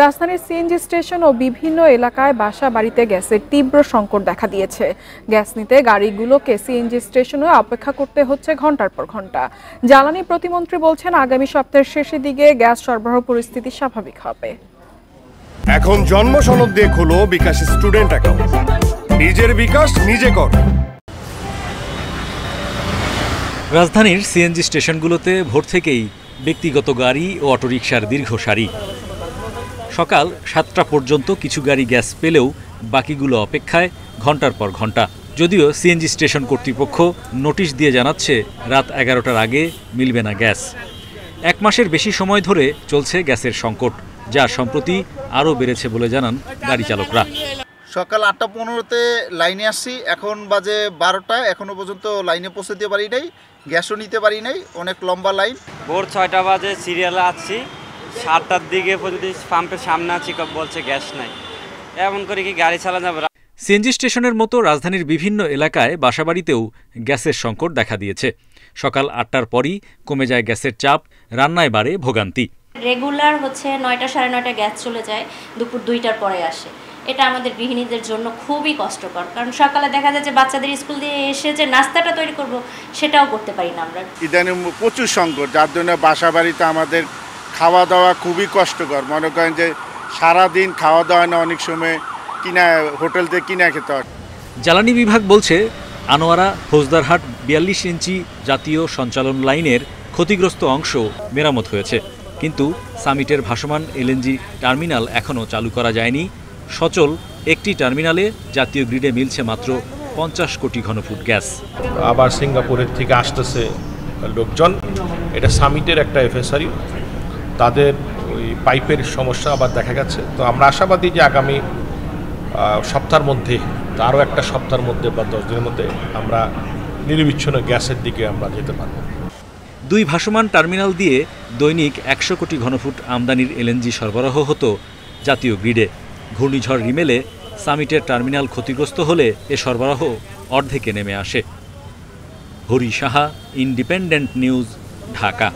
রাজধানীর CNG station ও বিভিন্ন এলাকায় বাসা বাড়িতে গ্যাসের তীব্র সংকট দেখা দিয়েছে। গ্যাস নিতে গাড়িগুলোকে সিএনজি স্টেশনে অপেক্ষা করতে হচ্ছে ঘণ্টার পর ঘণ্টা। জ্বালানি প্রতিমন্ত্রী বলছেন আগামী সপ্তাহের শেষের দিকে গ্যাস সরবরাহ পরিস্থিতি স্বাভাবিক হবে। এখন জন্ম সনদ দিয়ে খোলো বিকাশ স্টুডেন্ট অ্যাকাউন্ট। নিজের বিকাশ নিজে কর। রাজধানীর সিএনজি স্টেশনগুলোতে ভোর থেকেই ব্যক্তিগত গাড়ি ও অটোরিকশার দীর্ঘ সারি সকাল সাতটা পর্যন্ত কিছু গাড়ি গ্যাস পেলেও বাকিগুলো অপেক্ষায় ঘণ্টার পর ঘণ্টা। যদিও সিএনজি স্টেশন কর্তৃপক্ষ নোটিশ দিয়ে জানাচ্ছে রাত এগারোটার আগে মিলবে না গ্যাস। এক মাসের বেশি সময় ধরে চলছে গ্যাসের সংকট যা সম্প্রতি আরও বেড়েছে বলে জানান গাড়ি চালকরা। সকাল আটটা পনেরোতে লাইনে আসছি এখন বাজে বারোটা এখনও পর্যন্ত লাইনে পৌঁছে দিতে পারি নাই গ্যাসও নিতে পারি নাই অনেক লম্বা লাইন। ভোর ছয়টা বাজে সিরিয়ালে আছি সাতটার দিকে পর্যন্ত পাম্পের সামনে আছি বলছে গ্যাস নাই। এমন করে কি গাড়ি চালানো যাবে? সিএনজি স্টেশনের মতো রাজধানীর বিভিন্ন এলাকায় বাসাবাড়িতেও গ্যাসের সংকট দেখা দিয়েছে। সকাল আটটার পরই কমে যায় গ্যাসের চাপ রান্নায় বাড়ে ভোগান্তি। রেগুলার হচ্ছে নয়টা সাড়ে নয়টা গ্যাস চলে যায় দুপুর দুইটার পরে আসে। এটা আমাদের গৃহিণীদের জন্য খুবই কষ্টকর কারণ সকালে দেখা যায় যে বাচ্চাদের স্কুল দিয়ে এসে যে নাস্তাটা তৈরি করব সেটাও করতে পারি না আমরা। ইদানিং প্রচুর সংকট যার জন্য বাসা বাড়িতে আমাদের খাওয়া দাওয়া খুবই কষ্টকর। মনে করেন যে সারাদিন খাওয়া দাওয়া না অনেক সময় কিনা হোটেল থেকে কিনা খেতে হয়। জ্বালানি বিভাগ বলছে আনোয়ারা ফৌজদারহাট বিয়াল্লিশ ইঞ্চি জাতীয় সঞ্চালন লাইনের ক্ষতিগ্রস্ত অংশ মেরামত হয়েছে। কিন্তু সামিটের ভাসমান এলএনজি টার্মিনাল এখনও চালু করা যায়নি। সচল একটি টার্মিনালে জাতীয় গ্রিডে মিলছে মাত্র পঞ্চাশ কোটি ঘনফুট গ্যাস। আবার সিঙ্গাপুরের থেকে আসতেছে লোকজন। এটা সামিটের একটা এফএসআরি তাদের ওই পাইপের সমস্যা আবার দেখা গেছে। তো আমরা আশাবাদী যে আগামী সপ্তাহের মধ্যে, আরও একটা সপ্তাহের মধ্যে বা দশ দিনের মধ্যে আমরা নিরবিচ্ছিন্ন গ্যাসের দিকে আমরা যেতে পারব। দুই ভাসমান টার্মিনাল দিয়ে দৈনিক একশো কোটি ঘনফুট আমদানির এলএনজি সরবরাহ হতো জাতীয় গ্রিডে। ঘূর্ণিঝড় রিমেলে সামিটের টার্মিনাল ক্ষতিগ্রস্ত হলে এ সরবরাহ অর্ধেকে নেমে আসে। Hari Saha, independent news, Dhaka.